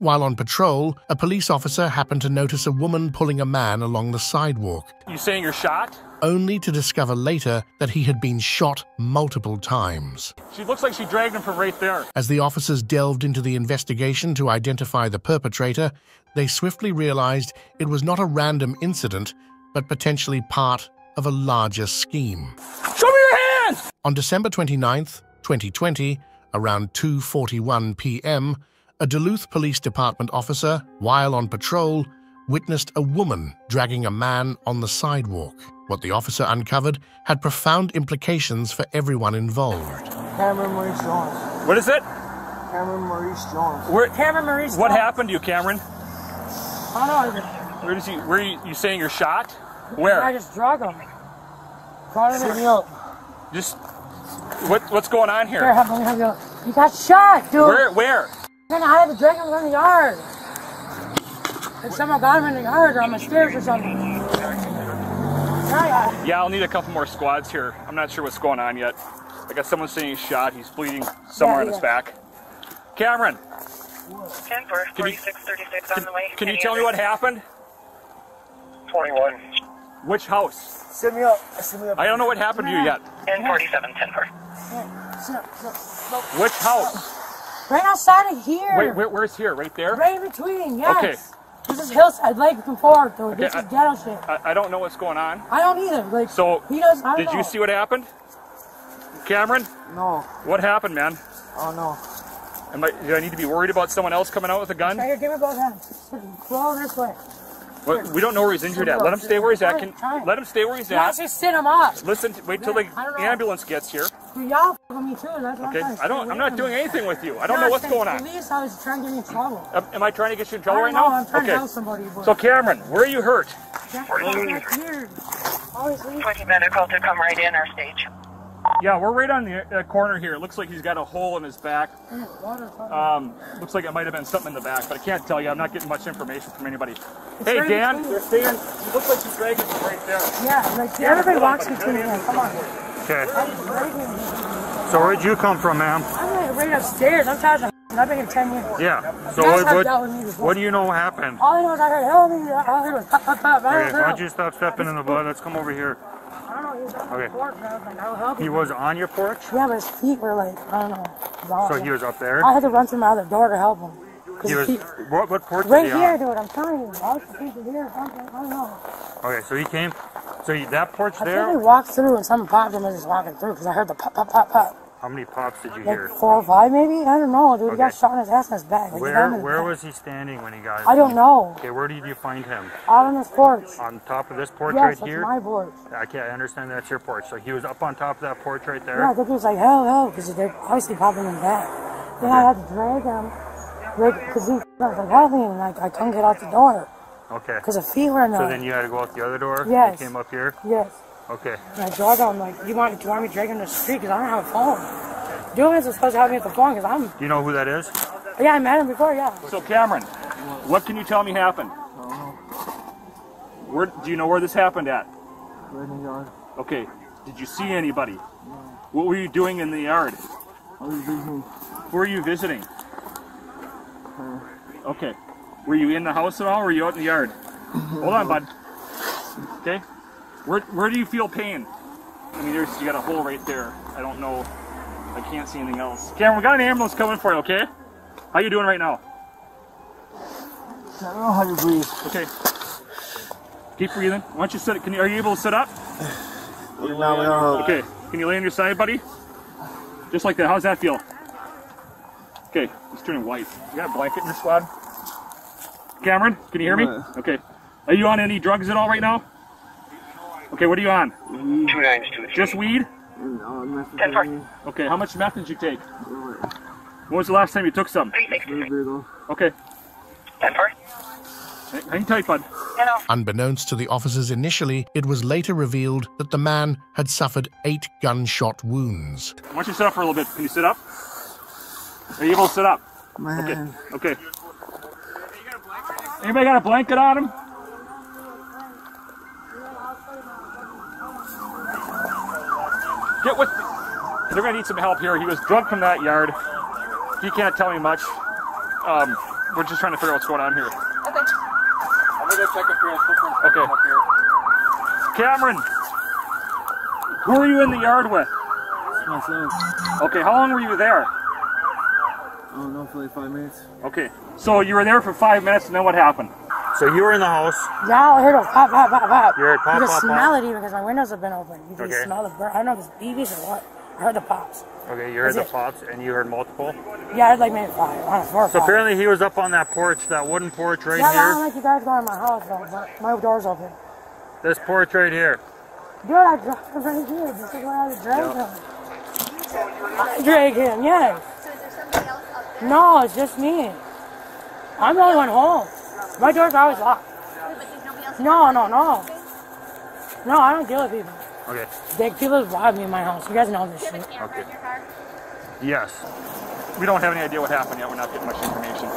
While on patrol, a police officer happened to notice a woman pulling a man along the sidewalk, You saying you're shot? only to discover later that he had been shot multiple times. She looks like she dragged him from right there. As the officers delved into the investigation to identify the perpetrator, they swiftly realized it was not a random incident, but potentially part of a larger scheme. Show me your hands! On December 29, 2020, around 2:41 p.m., a Duluth Police Department officer, while on patrol, witnessed a woman dragging a man on the sidewalk. What the officer uncovered had profound implications for everyone involved. Cameron Maurice Jones. What is it? Cameron Maurice Jones. Where? Cameron Maurice. What Jones. happened to you, Cameron? I don't know. Where did you? Where you, you saying you're shot? Where? I just drug him. Call him Sit me in. Just what? What's going on Here, here? have him, have him. You got shot, dude. Where? Where? Then I had to drag him from the yard. And someone got him in the yard or on the stairs or something. Yeah, yeah. Yeah, I'll need a couple more squads here. I'm not sure what's going on yet. I got someone saying he's shot. He's bleeding somewhere Yeah, on his yeah. back. Cameron, 10 for Can you- 4636 on the way. can you Any tell me other- what happened? 21. Which house? Sit me up. Sit me up. I don't know what happened to you yet. 1047, 10 for. Sit up, sit up. Look, Which house? Right outside of here. Wait, where, where's here? Right there? Right in between, yes. Okay. This is hillside, Lake and forth, dude. This Okay, is I- ghetto shit. I, I don't know what's going on. I don't either. Like, So, he does. I don't did know. you see what happened? Cameron, No. what happened, man? Oh no. Am I, do I need to be worried about someone else coming out with a gun? Right here, give me both hands. Go this way. Well, we don't know where he's injured at. Let him stay where he's at. Can, let him stay where he's at. Yeah, at. just sit him up. Listen, wait till the I don't know. ambulance gets here. Dude, Y'all f me too. That's what Okay, I'm I don't. I'm not doing anything with you. I don't know what's going on. Police, I was trying to get me in trouble. Am, am I trying to get you in I trouble right know. now? I'm trying okay. to help somebody. But So Cameron, where are you hurt? That's weird. Always leave. 20 medical to come right in our stage. Yeah, we're right on the uh, corner here. It looks like he's got a hole in his back. Water, water. Um, looks like it might have been something in the back, but I can't tell you. I'm not getting much information from anybody. Hey, Dan, between- they're staying. It looks like she's dragging him right there. yeah, like everybody walks between them. Come on. Okay. I'm right here. So where'd you come from, ma'am? I'm like right upstairs. I'm tired of I've been here 10 years. Yeah. So what, what, dealt with me before. what do you know happened? All I know is I heard, help me. All I heard was pop, pop, pop. Okay, why don't you stop stepping in the blood? Let's come over here. I don't know. He was on Okay. the porch, I was like, I'll help He was on your porch? Yeah, but his feet were like, I don't know. So he was up there? I had to run through my other door to help him. He was, feet- what, what porch right he here, on? dude. I'm telling you. I was here. I don't know. Okay, so he came, so you, that porch there? I think we walked through and someone popped him and just walking through because I heard the pop, pop, pop, pop. how many pops did you Like hear? four or five, maybe? I don't know, dude. He got shot in his ass and his back. Like, Where, where back. was he standing when he got I don't know. Okay, where did you find him? Out on this porch. On top of this porch Yes, right that's here? my porch. Okay, I understand that's your porch. So he was up on top of that porch right Yeah, I there? think he was like, hell, hell, because they're obviously popping him back. Then I had to drag him, like, because he was like, help and like, I couldn't get out the door Okay. because the feet were in. So then you had to go out the other door? Yes. You came up here? Yes. Okay. And I drug him, like, you want, do you want me to drag him to the street? Because I don't have a phone. Doing is supposed to have me at the phone because I'm. Do you know who that is? Yeah, I met him before, yeah. So Cameron, what can you tell me happened? Where do you know where this happened at? Right in the yard. Okay. Did you see anybody? No. What were you doing in the yard? I was visiting. Who were you visiting? Okay. Were you in the house at all or were you out in the yard? Hold on, bud. Okay. Where where do you feel pain? I mean there's you got a hole right there. I don't know. I can't see anything else. Cameron, we got an ambulance coming for you, okay? How you doing right now? I don't know how to breathe. Okay. Keep breathing. Why don't you sit can you are you able to sit up? We don't Okay. Can you lay on your side, buddy? Just like that. How's that feel? Okay. He's turning white. You got a blanket in your squad? Cameron, can you hear me? Yeah. Okay. Are you on any drugs at all right now? Okay, what are you on? 2923. Just weed? Ten four. Okay, how much meth did you take? When was the last time you took some? 3623. Okay. 10 4. Hang tight, bud. Hello. Unbeknownst to the officers initially, it was later revealed that the man had suffered eight gunshot wounds. Why don't you sit up for a little bit? Can you sit up? Are you able to sit up? My Okay. Okay. Anybody got a blanket on him? Get with. They're gonna need some help here. He was drunk from that yard. He can't tell me much. Um, we're just trying to figure out what's going on here. Okay. I'm gonna go check if you're Okay. up here. Cameron, who are you in the yard with? Myself. Okay, how long were you there? I don't know for like five minutes. Okay, so you were there for five minutes, and then what happened? So you were in the house. Yeah, I heard a pop, pop, pop, pop. You heard pop, You can pop, smell pop? it even because my windows have been open. You can Okay. smell the burn. I don't know if it's BBs or what. I heard the pops. Okay, you heard the That's it. pops and you heard multiple. Yeah, I heard like maybe five. I don't know, four or So five. apparently he was up on that porch, that wooden porch right yeah, I don't here. like you guys going in my house though, but my door's open. This porch right here. Dude, I dropped him right here. This is where I was dragging him. I drag him, yes. So is there somebody else up there? No, it's just me. I'm the only one home. My door's always locked. But there's nobody else. No, no, no. No, I don't deal with people. Okay. They, people rob me in my house. You guys know this Do you have shit. Okay. in your car? Yes. We don't have any idea what happened yet. We're not getting much information.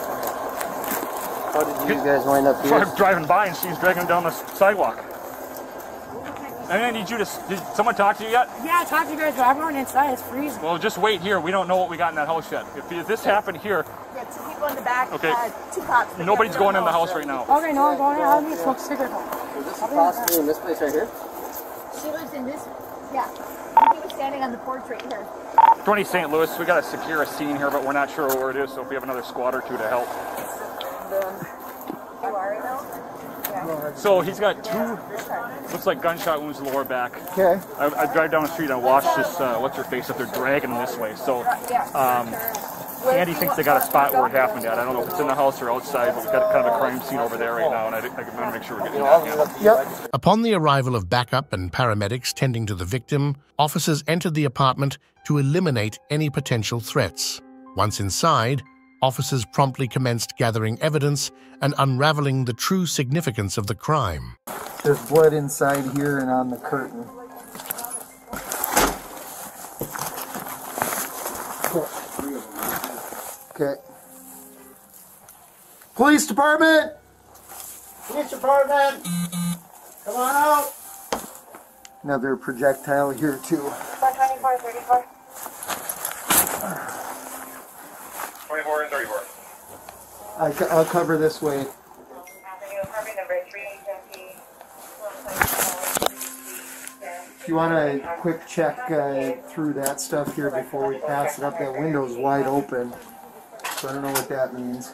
How did you guys wind up So here? I'm driving by and she's dragging him down the sidewalk. And I need you to. s- Did someone talk to you yet? Yeah, I talked to you guys, but I'm going inside. It's freezing. Well, just wait here. We don't know what we got in that house yet. If, if this happened here, Yeah, two people in the back. Okay. Uh, two cops. nobody's going in the house right now. Okay, no, I'm going in. I'll need to smoke cigarette. Is this possibly in this place right here? She lives in this. Yeah. I think he was standing on the porch right here. 20 St. Louis. We got to secure a scene here, but we're not sure where it is. So if we have another squad or two to help. You are right now? So he's got two. Looks like gunshot wounds in the lower back. Okay. I, I drive down the street and I watch this. Uh, what's her face up there dragging him this way. So um, Andy thinks they got a spot where it happened at. I don't know if it's in the house or outside, but we've got kind of a crime scene over there right now, and I, I want to make sure we're getting back in. Yep. Upon the arrival of backup and paramedics tending to the victim, officers entered the apartment to eliminate any potential threats. Once inside, officers promptly commenced gathering evidence and unraveling the true significance of the crime. There's blood inside here and on the curtain. Okay. Police department! Police department! Come on out! Another projectile here too. 24, 34. 24 and 34. I, co- I'll cover this way. Apartment number 320. If you want a quick check uh, through that stuff here before we pass it up, that window's wide open. So I don't know what that means.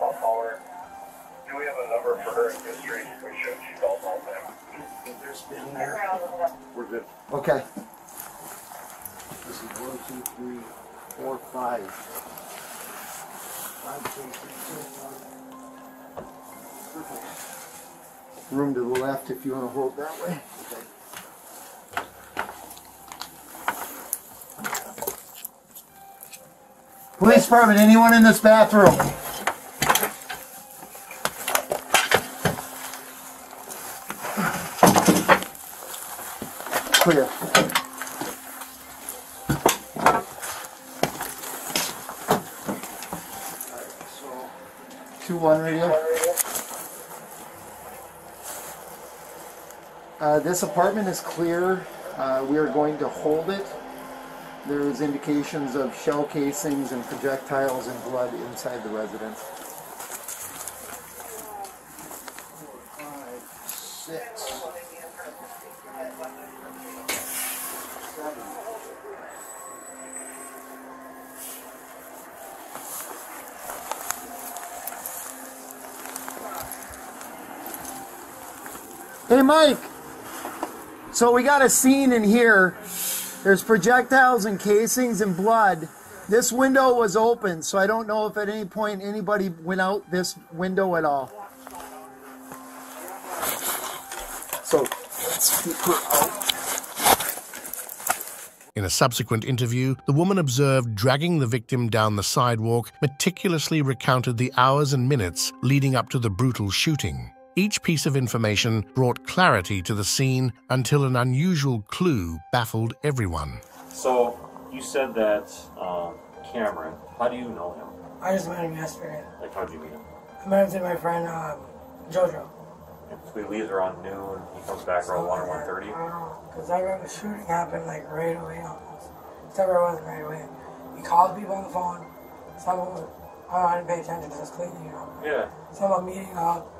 I'll call her. Do we have a number for her in history? We should. She calls all the time. We're good. Okay. This is one, two, three, four, five. Room to the left if you want to hold that way. Police department, anyone in this bathroom? Clear. Two one. Uh, this apartment is clear. Uh, we are going to hold it. There's indications of shell casings and projectiles and blood inside the residence. Hey, Mike. So we got a scene in here. There's projectiles and casings and blood. This window was open, so I don't know if at any point anybody went out this window at all. So let's keep her out. In a subsequent interview, the woman observed dragging the victim down the sidewalk meticulously recounted the hours and minutes leading up to the brutal shooting. Each piece of information brought clarity to the scene until an unusual clue baffled everyone. So you said that um, Cameron. How do you know him? I just met him yesterday. Like how'd you meet him? I met him through my friend um, Jojo. If we leave around noon, he comes back around one or one thirty. Because I remember the shooting happened like right away almost. Except for it wasn't right away. He called people on the phone. Someone was Oh, I didn't pay attention to this cleaning up. Yeah. Someone meeting up.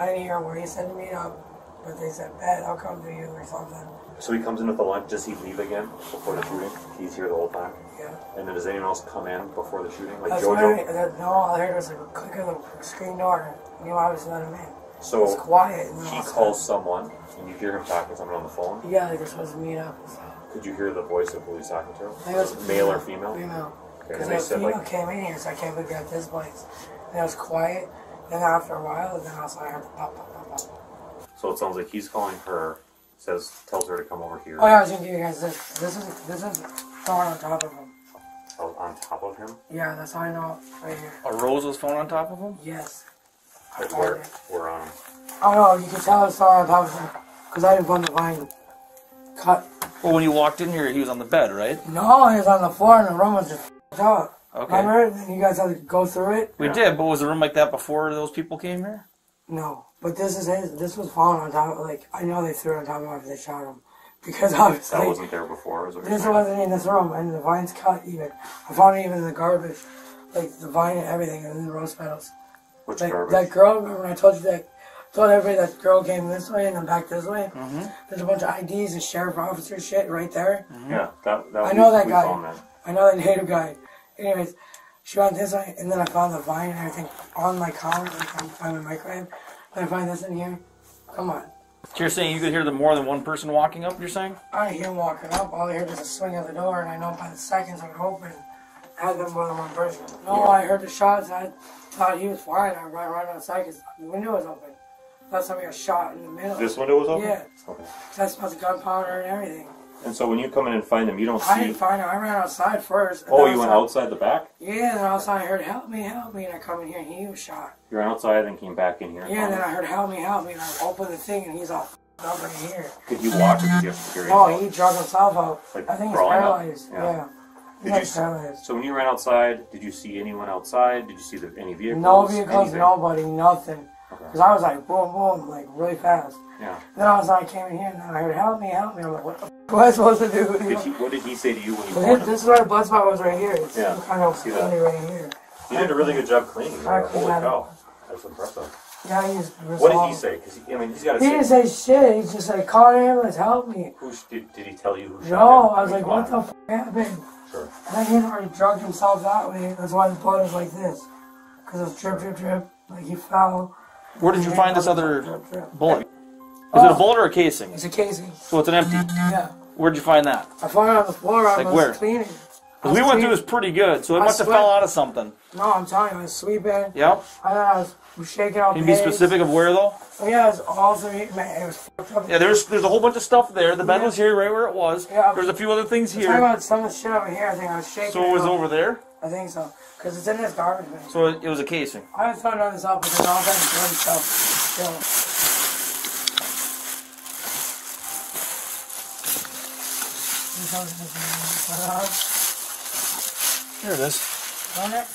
I didn't hear where he said to meet up, but they said, bet I'll come to you or something. So he comes in with the lunch. Does he leave again before the shooting? He's here the whole time. Yeah. And then does anyone else come in before the shooting? Like That's what I, JoJo? that, no, all I heard was a click of the screen door. and You obviously let him in. So It's quiet. And he calls someone, and you hear him talking to someone on the phone. Yeah, like they're supposed to meet up. Could you hear the voice of who he's talking to? I was Male or female? Female. Because they the female like, came in here, so I can't believe you're at this place. And it was quiet. Then after a while, then I was like, pop, pop, pop, pop. so it sounds like he's calling her, says, tells her to come over here. Oh yeah, I was gonna give you guys this. This is this is phone on top of him. Oh, on top of him. Yeah, that's how I know right here. A Rose's phone on top of him? Yes. Like where, where on? Oh no, you can tell it's phone on top of him because I didn't find the vine cut. Well, when you walked in here, he was on the bed, right? No, he was on the floor and the room was just f***ed up. Okay. Remember? And you guys had to go through it. We did, but was the room like that before those people came here? No, but this is his. This was falling on top. Of, Like I know they threw it on top of him after they shot him because obviously That wasn't there before. Is what This saying. wasn't in this room, and the vine's cut even. I found it even in the garbage, like the vine and everything, and the rose petals. Which Like garbage? that girl, remember when I told you that? Told everybody that girl came this way and then back this way. Mm-hmm. There's a bunch of IDs and sheriff officer shit right there. Yeah, that, that I know we- that we guy. found that. I know that native guy. Anyways, she went this way, and then I found the vine and everything on my collar, like on, on my microwave. Then I find this in here. Come on. So you're saying you could hear the more than one person walking up, you're saying? I hear him walking up. All I heard was a swing of the door, and I know by the seconds it would open, I had been more than one person. No, I heard the shots. I thought he was flying. I ran right outside because the window was open. Last time we got shot in the middle. This window was open? Yeah. Okay. I smelled the gunpowder and everything. And so when you come in and find them, you don't I see. didn't find him. I ran outside first. Oh, you went outside- the back? Yeah, and then outside I heard, help me, help me. And I come in here and he was shot. You ran outside and came back in here. Yeah, and then I heard, help me, help me. And I opened the thing and he's all up right here. Could you walk or did you have security? Oh, he drugged himself out. Like I think he's crawling up? paralyzed. Yeah. Yeah. Did you s- paralyzed. So when you ran outside, did you see anyone outside? Did you see the, any vehicles? No vehicles, Anything? nobody, nothing. Because I was like, boom, boom, like really fast. Yeah. Then I was like, I came in here and I heard, help me, help me. I'm like, what the f- am I supposed to do? Did he, what did he say to you when you found this, him? this is where the blood spot was right here. It's Yeah, kind of see that. right here. You did a really good job cleaning. Holy cow. That's impressive. Yeah, What did he say? Because I mean, he's got He didn't say shit. He's just like, call an ambulance, help me. Who sh- did, did he tell you who shot him? No, I was like, what the f happened? Sure. And then he had already drugged himself that way. That's why the blood is like this. Because it's drip, drip, drip. Like he fell. Where did you find this other bullet? Is it a oh. bullet or a casing? It's a casing. So it's an empty. Yeah. Where'd you find that? I found it on the floor. I Like was where? cleaning. I 'Cause we was went through this pretty good, so it I must have fell out of something. No, I'm telling you, I was sweeping. Yep. I was shaking out the. Can you be specific of where though? Oh, yeah, it was all three. Man, it was fucked up. Yeah, there's there's a whole bunch of stuff there. The bed Yeah. was here, right where it was. Yeah. There's a few other things I'm talking here. about some of the shit over here. I think I was shaking. So it was out. over there. I think so. Because it's in this garbage bin. So it, it was a casing. I haven't found all this up because all kinds of dirty stuff still. Here it is. Found it?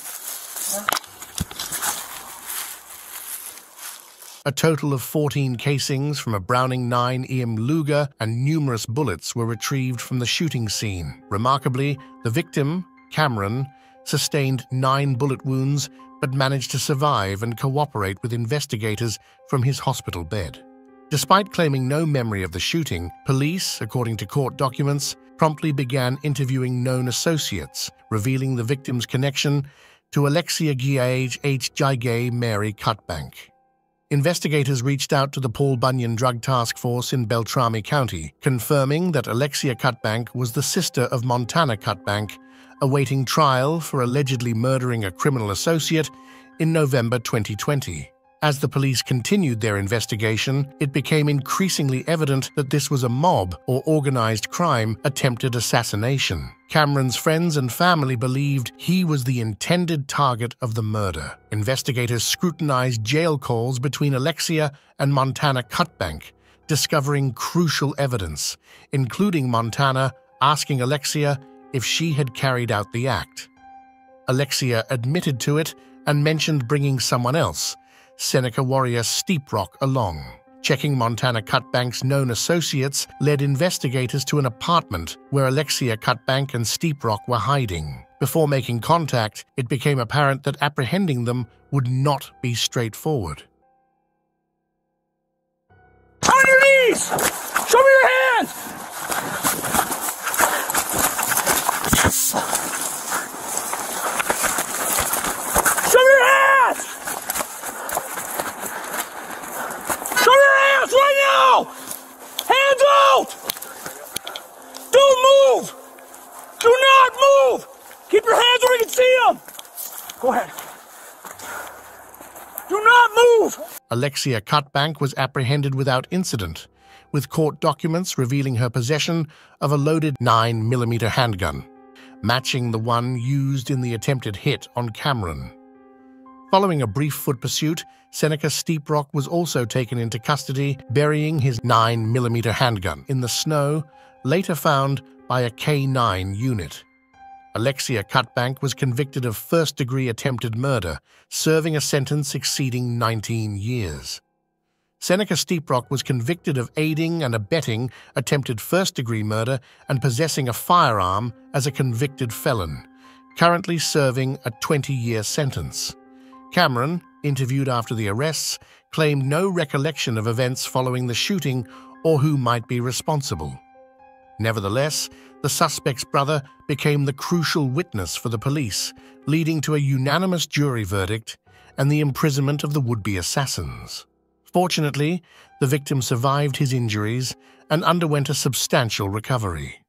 A total of 14 casings from a Browning 9 EM Luger and numerous bullets were retrieved from the shooting scene. Remarkably, the victim, Cameron, sustained nine bullet wounds but managed to survive and cooperate with investigators from his hospital bed. Despite claiming no memory of the shooting, police, according to court documents, promptly began interviewing known associates, revealing the victim's connection to Alexia Giage H. Jigay Mary Cutbank. Investigators reached out to the Paul Bunyan Drug Task Force in Beltrami County, confirming that Alexia Cutbank was the sister of Montana Cutbank, awaiting trial for allegedly murdering a criminal associate in November 2020. As the police continued their investigation, it became increasingly evident that this was a mob or organized crime attempted assassination. Cameron's friends and family believed he was the intended target of the murder. Investigators scrutinized jail calls between Alexia and Montana Cutbank, discovering crucial evidence, including Montana asking Alexia if she had carried out the act. Alexia admitted to it and mentioned bringing someone else, Seneca warrior Steeprock, along. Checking Montana Cutbank's known associates led investigators to an apartment where Alexia Cutbank and Steeprock were hiding. Before making contact, it became apparent that apprehending them would not be straightforward. On your knees! Show me your hands! Show me your hands right now! Hands out! Don't move! Do not move! Keep your hands where we can see them! Go ahead. Do not move! Alexia Cutbank was apprehended without incident, with court documents revealing her possession of a loaded 9mm handgun, matching the one used in the attempted hit on Cameron. Following a brief foot pursuit, Seneca Steeprock was also taken into custody, burying his 9mm handgun in the snow, later found by a K9 unit. Alexia Cutbank was convicted of first degree attempted murder, serving a sentence exceeding 19 years. Seneca Steeprock was convicted of aiding and abetting attempted first degree murder and possessing a firearm as a convicted felon, currently serving a 20 year sentence. Cameron, interviewed after the arrests, claimed no recollection of events following the shooting or who might be responsible. Nevertheless, the suspect's brother became the crucial witness for the police, leading to a unanimous jury verdict and the imprisonment of the would-be assassins. Fortunately, the victim survived his injuries and underwent a substantial recovery.